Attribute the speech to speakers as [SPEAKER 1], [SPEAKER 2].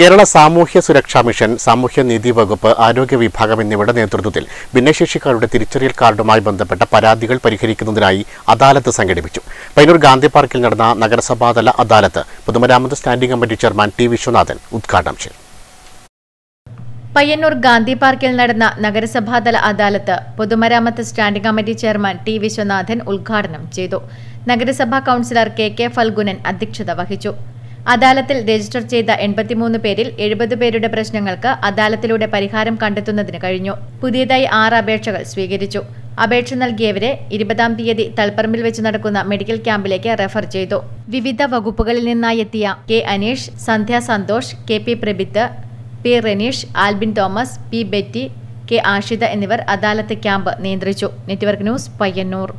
[SPEAKER 1] കേരള സാമൂഹ്യ സുരക്ഷാ മിഷൻ സാമൂഹ്യ നീതി വകുപ്പ് ആരോഗ്യ വിഭാഗം എന്നിവയുടെ നേതൃത്വത്തിൽ ഭിന്നശേഷിക്കാരുടെ തിരിച്ചറിയൽ കാർഡുമായി ബന്ധപ്പെട്ട പരാതികൾ പരിഹരിക്കുന്നതിനായി അദാലത്ത് സംഘടിപ്പിച്ചു. പയ്യന്നൂർ ഗാന്ധി പാർക്കിൽ നടന്ന നഗരസഭാതല അദാലത്ത് പൊതുമരാമത്ത് standing committee chairman T Viswanathan ഉദ്ഘാടനം ചെയ്തു.
[SPEAKER 2] പയ്യന്നൂർ ഗാന്ധി പാർക്കിൽ നടന്ന നഗരസഭാതല അദാലത്ത് പൊതുമരാമത്ത് standing committee chairman T Viswanathan ഉദ്ഘാടനം ചെയ്തു. നഗരസഭാ കൌൺസിലർ കെ കെ ഫൽഗുനൻ അധ്യക്ഷത വഹിച്ചു. അദാലത്തിൽ രജിസ്റ്റർ ചെയ്ത എൺപത്തിമൂന്ന് പേരിൽ എഴുപത് പേരുടെ പ്രശ്നങ്ങൾക്ക് അദാലത്തിലൂടെ പരിഹാരം കണ്ടെത്തുന്നതിന് കഴിഞ്ഞു. പുതിയതായി ആറ് അപേക്ഷകൾ സ്വീകരിച്ചു. അപേക്ഷ നൽകിയവരെ ഇരുപതാം തീയതി തൾപ്പറമ്പിൽ വെച്ച് നടക്കുന്ന മെഡിക്കൽ ക്യാമ്പിലേക്ക് റെഫർ ചെയ്തു. വിവിധ വകുപ്പുകളിൽ നിന്നായി എത്തിയ K Aneesh Sandhya Santhosh K P Prabith P Reneesh Albin Thomas P Betty K Ashitha എന്നിവർ അദാലത്ത് ക്യാമ്പ് നിയന്ത്രിച്ചു. Network news Payyanur.